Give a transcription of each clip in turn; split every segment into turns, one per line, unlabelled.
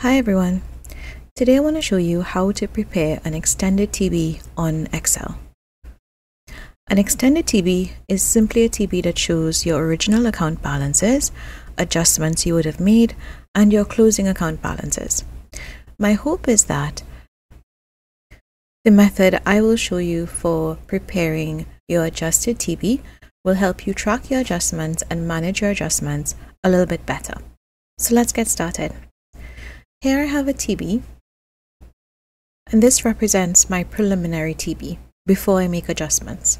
Hi everyone. Today I want to show you how to prepare an extended TB on Excel. An extended TB is simply a TB that shows your original account balances, adjustments you would have made, and your closing account balances. My hope is that the method I will show you for preparing your adjusted TB will help you track your adjustments and manage your adjustments a little bit better. So let's get started. Here I have a TB, and this represents my preliminary TB before I make adjustments.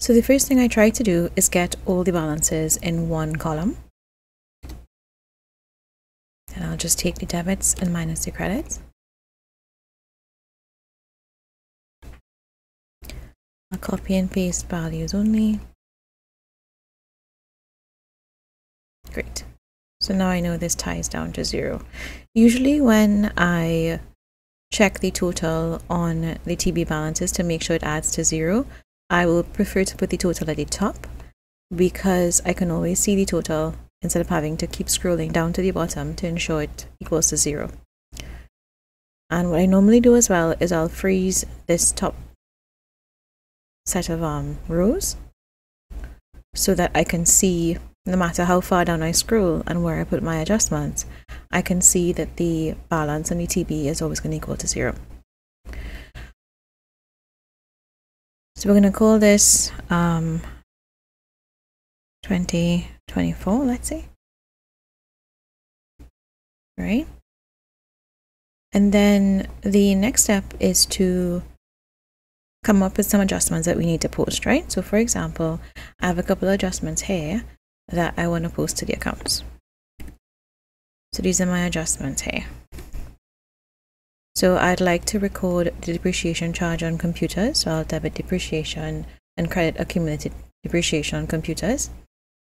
So the first thing I try to do is get all the balances in one column. And I'll just take the debits and minus the credits. I'll copy and paste values only. Great. So now I know this ties down to zero. Usually when I check the total on the TB balances to make sure it adds to zero, I will prefer to put the total at the top because I can always see the total instead of having to keep scrolling down to the bottom to ensure it equals to zero. And what I normally do as well is I'll freeze this top set of um, rows so that I can see no matter how far down I scroll and where I put my adjustments, I can see that the balance on the TB is always going to equal to zero. So we're going to call this um, 2024, let's say. Right? And then the next step is to come up with some adjustments that we need to post, right? So for example, I have a couple of adjustments here that I want to post to the accounts. So these are my adjustments here. So I'd like to record the depreciation charge on computers. So I'll debit depreciation and credit accumulated depreciation on computers.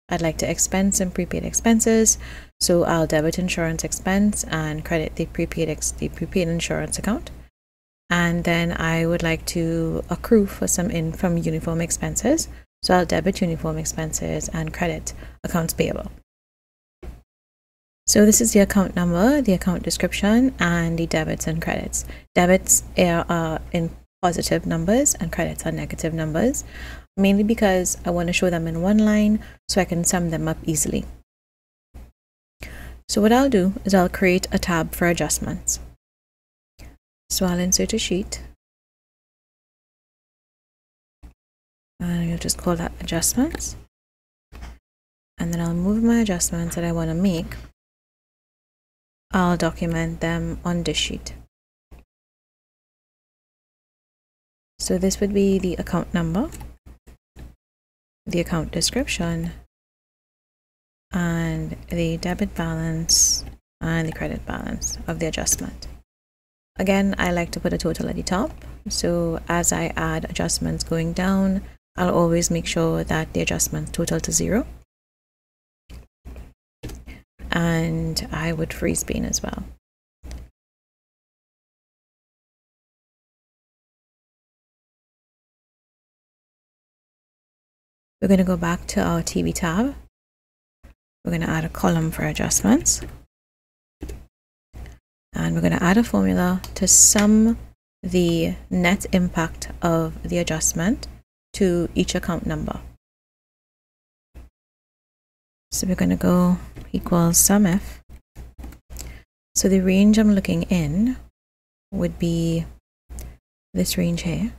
I'd like to expense and prepaid expenses. So I'll debit insurance expense and credit the prepaid, the prepaid insurance account. And then I would like to accrue for some in from uniform expenses. So I'll debit uniform expenses and credit accounts payable. So this is the account number, the account description, and the debits and credits. Debits are in positive numbers and credits are negative numbers, mainly because I want to show them in one line so I can sum them up easily. So what I'll do is I'll create a tab for adjustments. So I'll insert a sheet and you'll just call that adjustments. And then I'll move my adjustments that I want to make. I'll document them on this sheet. So this would be the account number the account description and the debit balance and the credit balance of the adjustment. Again I like to put a total at the top. So as I add adjustments going down I'll always make sure that the adjustments total to zero. And I would freeze bin as well. We're going to go back to our TB tab. We're going to add a column for adjustments. And we're going to add a formula to sum the net impact of the adjustment to each account number. So we're going to go equals sum if. So the range I'm looking in would be this range here.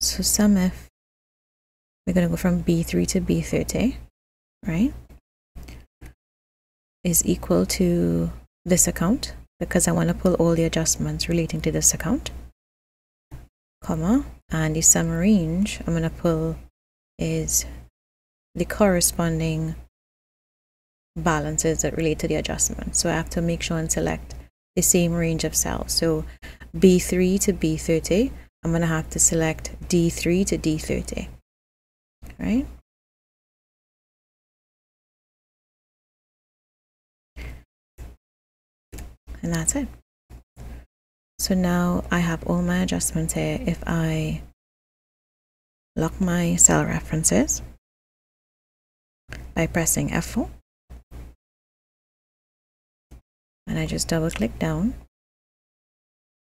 So sum if we're going to go from B3 to B30, right? Is equal to this account because I want to pull all the adjustments relating to this account comma, and the sum range I'm going to pull is the corresponding balances that relate to the adjustment. So I have to make sure and select the same range of cells. So B3 to B30, I'm going to have to select D3 to D30, right? And that's it. So now I have all my adjustments here. If I lock my cell references by pressing F4 and I just double click down,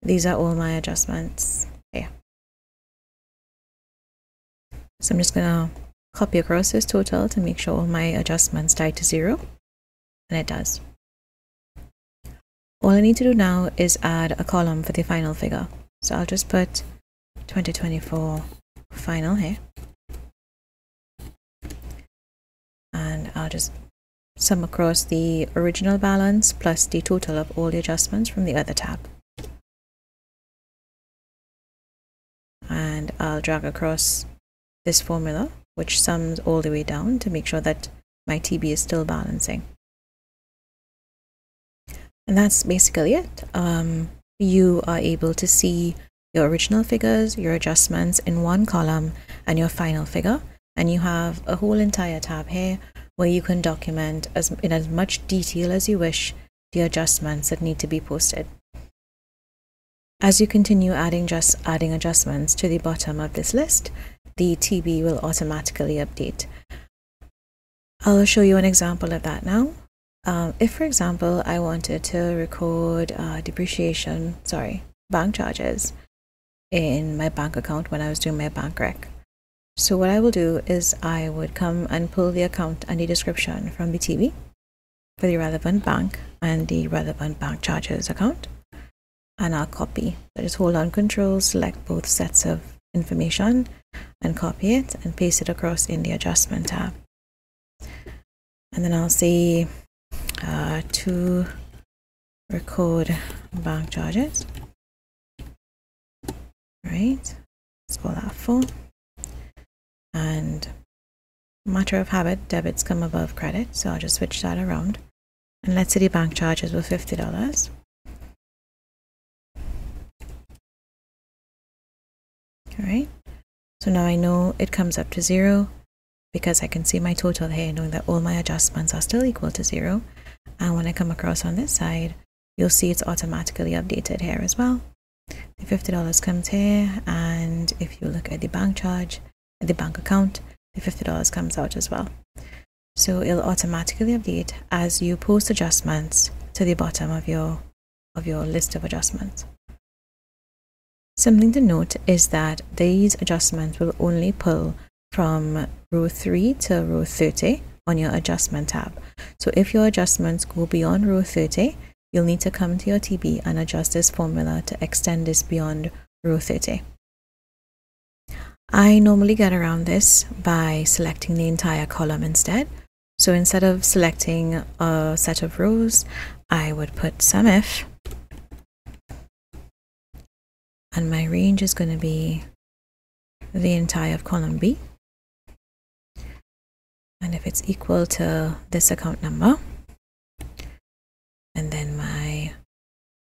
these are all my adjustments here. So I'm just going to copy across this total to make sure all my adjustments die to zero and it does. All I need to do now is add a column for the final figure. So I'll just put 2024 final here. And I'll just sum across the original balance plus the total of all the adjustments from the other tab. And I'll drag across this formula, which sums all the way down to make sure that my TB is still balancing. And that's basically it. Um, you are able to see your original figures, your adjustments in one column, and your final figure. And you have a whole entire tab here where you can document as, in as much detail as you wish the adjustments that need to be posted. As you continue adding just adding adjustments to the bottom of this list, the TB will automatically update. I'll show you an example of that now. Um, if, for example, I wanted to record uh, depreciation, sorry, bank charges in my bank account when I was doing my bank rec. So what I will do is I would come and pull the account and the description from the TB for the relevant bank and the relevant bank charges account. And I'll copy. So just hold on control, select both sets of information and copy it and paste it across in the adjustment tab. And then I'll say uh, to record bank charges. Right, let's call that full. And matter of habit, debits come above credit, so I'll just switch that around. And let's say the bank charges were $50. All right, so now I know it comes up to zero because I can see my total here, knowing that all my adjustments are still equal to zero. And when I come across on this side, you'll see it's automatically updated here as well. The $50 comes here, and if you look at the bank charge, at the bank account, the $50 comes out as well. So it'll automatically update as you post adjustments to the bottom of your of your list of adjustments. Something to note is that these adjustments will only pull from row 3 to row 30 on your adjustment tab. So if your adjustments go beyond row 30, you'll need to come to your TB and adjust this formula to extend this beyond row 30. I normally get around this by selecting the entire column instead. So instead of selecting a set of rows, I would put sum if and my range is going to be the entire of column B. And if it's equal to this account number, and then my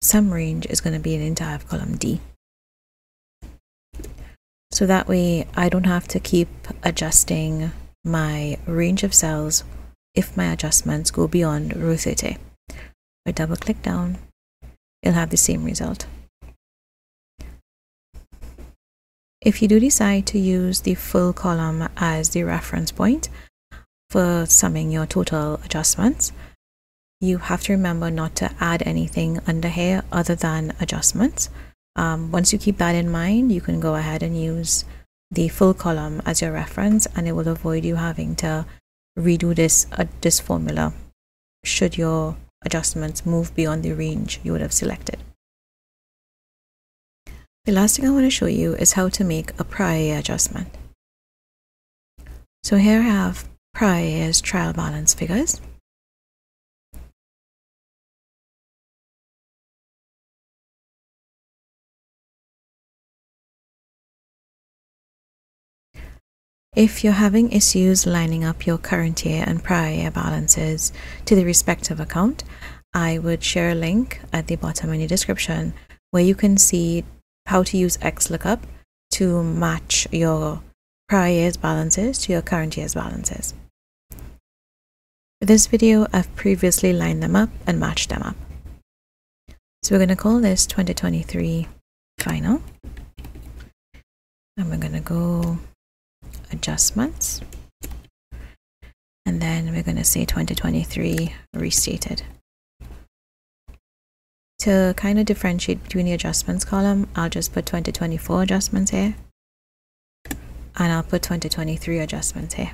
sum range is going to be an entire column D. So that way I don't have to keep adjusting my range of cells if my adjustments go beyond row 30. I double click down, it'll have the same result. If you do decide to use the full column as the reference point for summing your total adjustments, you have to remember not to add anything under here other than adjustments. Um, once you keep that in mind, you can go ahead and use the full column as your reference and it will avoid you having to redo this, uh, this formula should your adjustments move beyond the range you would have selected. The last thing I want to show you is how to make a prior adjustment. So here I have prior year's trial balance figures. If you're having issues lining up your current year and prior year balances to the respective account, I would share a link at the bottom in the description where you can see how to use XLOOKUP to match your prior year's balances to your current year's balances. For this video, I've previously lined them up and matched them up. So we're going to call this 2023 final. And we're going to go adjustments. And then we're going to say 2023 restated. to kind of differentiate between the adjustments column, I'll just put 2024 adjustments here. And I'll put 2023 adjustments here.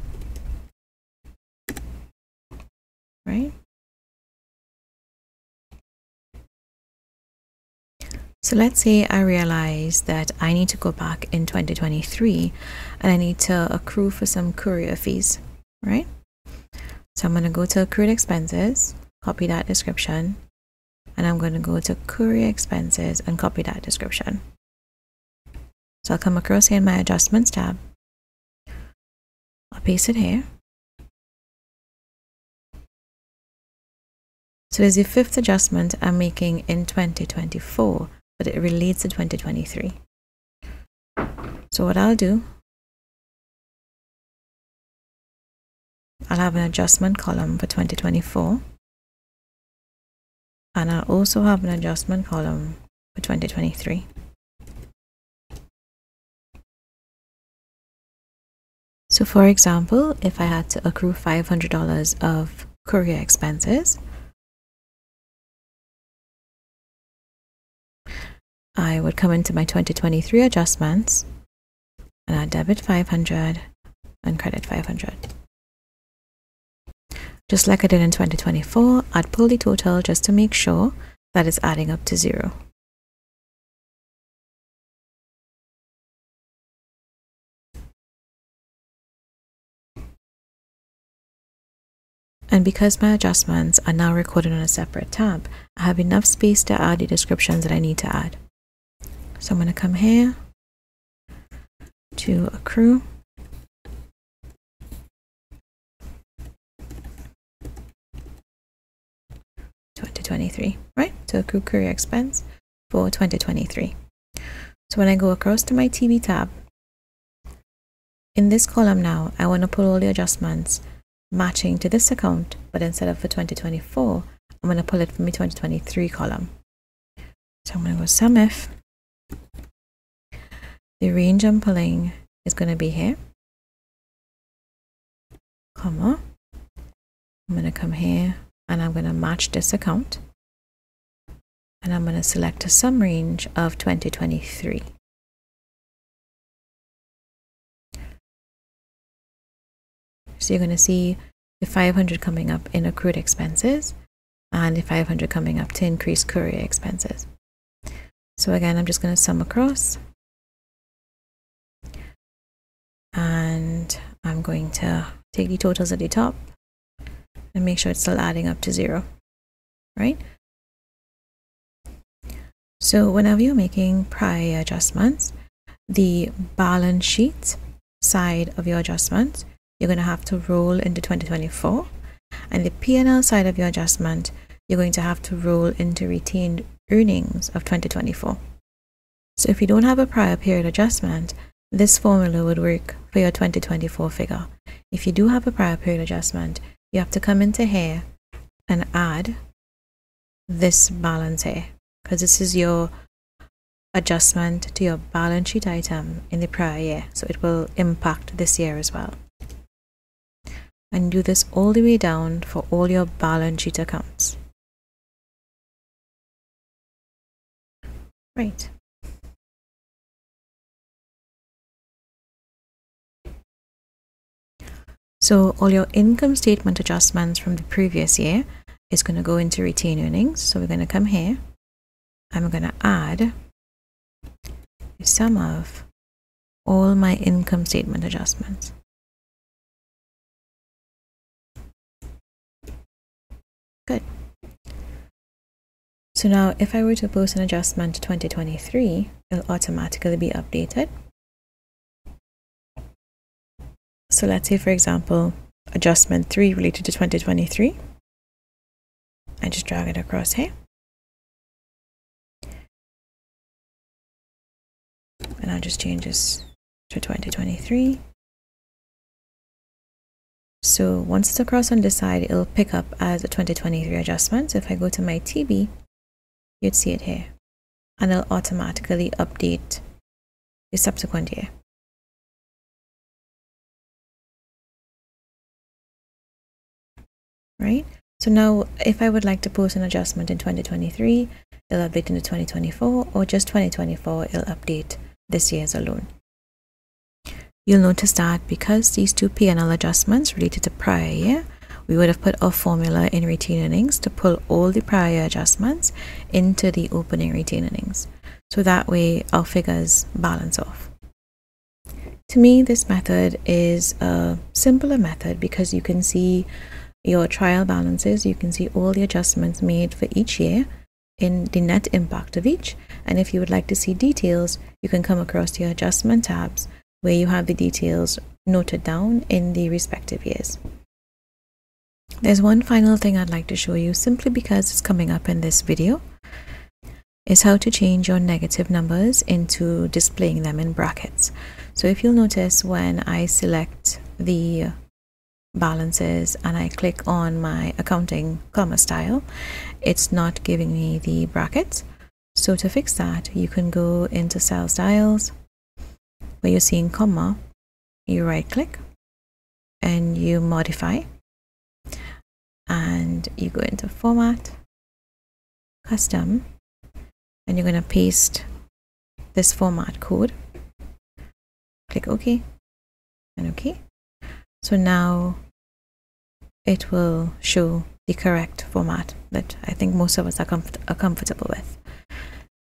So let's say I realize that I need to go back in 2023 and I need to accrue for some courier fees, right? So I'm going to go to accrued expenses, copy that description, and I'm going to go to courier expenses and copy that description. So I'll come across here in my adjustments tab. I'll paste it here. So there's the fifth adjustment I'm making in 2024 but it relates to 2023. So what I'll do, I'll have an adjustment column for 2024 and I'll also have an adjustment column for 2023. So for example, if I had to accrue $500 of courier expenses, I would come into my 2023 adjustments and I'd debit 500 and credit 500. Just like I did in 2024, I'd pull the total just to make sure that it's adding up to zero. And because my adjustments are now recorded on a separate tab, I have enough space to add the descriptions that I need to add. So I'm going to come here to accrue. Twenty twenty three, right? To accrue courier expense for 2023. So when I go across to my TB tab, in this column now, I want to pull all the adjustments matching to this account, but instead of for 2024, I'm going to pull it from my 2023 column. So I'm going to go sum if the range I'm pulling is going to be here, comma. I'm going to come here and I'm going to match this account and I'm going to select a sum range of 2023. So you're going to see the 500 coming up in accrued expenses and the 500 coming up to increase courier expenses. So again, I'm just going to sum across and I'm going to take the totals at the top and make sure it's still adding up to zero, right? So whenever you're making prior adjustments, the balance sheet side of your adjustment, you're going to have to roll into 2024. And the P&L side of your adjustment, you're going to have to roll into retained earnings of 2024. So if you don't have a prior period adjustment, this formula would work for your 2024 figure. If you do have a prior period adjustment, you have to come into here and add this balance here because this is your adjustment to your balance sheet item in the prior year. So it will impact this year as well. And do this all the way down for all your balance sheet accounts. Right. So all your income statement adjustments from the previous year is going to go into retained earnings. So we're going to come here. I'm going to add the sum of all my income statement adjustments. So now if I were to post an adjustment to 2023, it'll automatically be updated. So let's say, for example, adjustment 3 related to 2023. I just drag it across here. And I'll just change this to 2023. So once it's across on this side, it'll pick up as a 2023 adjustment. So if I go to my TB, you'd see it here. And it'll automatically update the subsequent year. right? So now if I would like to post an adjustment in 2023, it'll update into 2024 or just 2024, it'll update this year's alone. You'll notice that because these two P&L adjustments related to prior year, we would have put our formula in retained earnings to pull all the prior adjustments into the opening retained earnings. So that way our figures balance off. To me, this method is a simpler method because you can see your trial balances, you can see all the adjustments made for each year in the net impact of each. And if you would like to see details, you can come across your adjustment tabs where you have the details noted down in the respective years. There's one final thing I'd like to show you simply because it's coming up in this video is how to change your negative numbers into displaying them in brackets. So if you'll notice when I select the balances and I click on my accounting comma style, it's not giving me the brackets. So to fix that, you can go into cell styles, where you're seeing comma, you right click and you modify and you go into format, custom, and you're going to paste this format code. Click OK and OK. So now it will show the correct format that I think most of us are, comfort are comfortable with.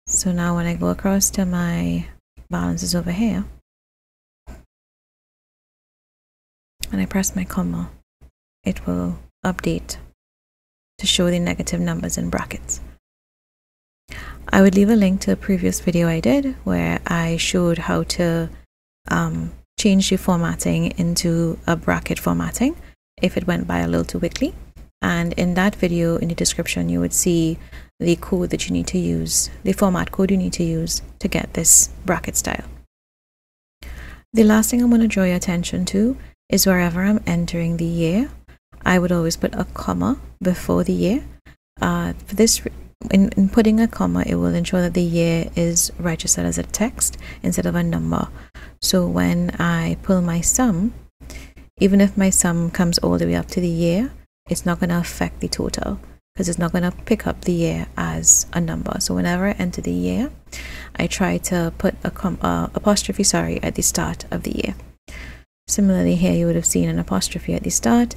So now when I go across to my balances over here, and I press my comma, it will update to show the negative numbers in brackets. I would leave a link to a previous video I did where I showed how to um, change the formatting into a bracket formatting if it went by a little too quickly. And in that video, in the description, you would see the code that you need to use, the format code you need to use to get this bracket style. The last thing I want to draw your attention to is wherever I'm entering the year, I would always put a comma before the year. Uh, for this, in, in putting a comma, it will ensure that the year is registered as a text instead of a number. So when I pull my sum, even if my sum comes all the way up to the year, it's not going to affect the total because it's not going to pick up the year as a number. So whenever I enter the year, I try to put a com- uh, apostrophe sorry at the start of the year. Similarly, here you would have seen an apostrophe at the start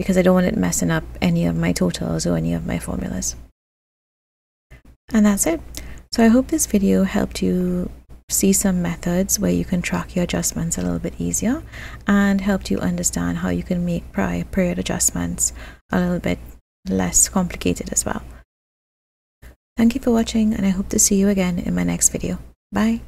because I don't want it messing up any of my totals or any of my formulas. And that's it. So I hope this video helped you see some methods where you can track your adjustments a little bit easier and helped you understand how you can make prior period adjustments a little bit less complicated as well. Thank you for watching and I hope to see you again in my next video. Bye.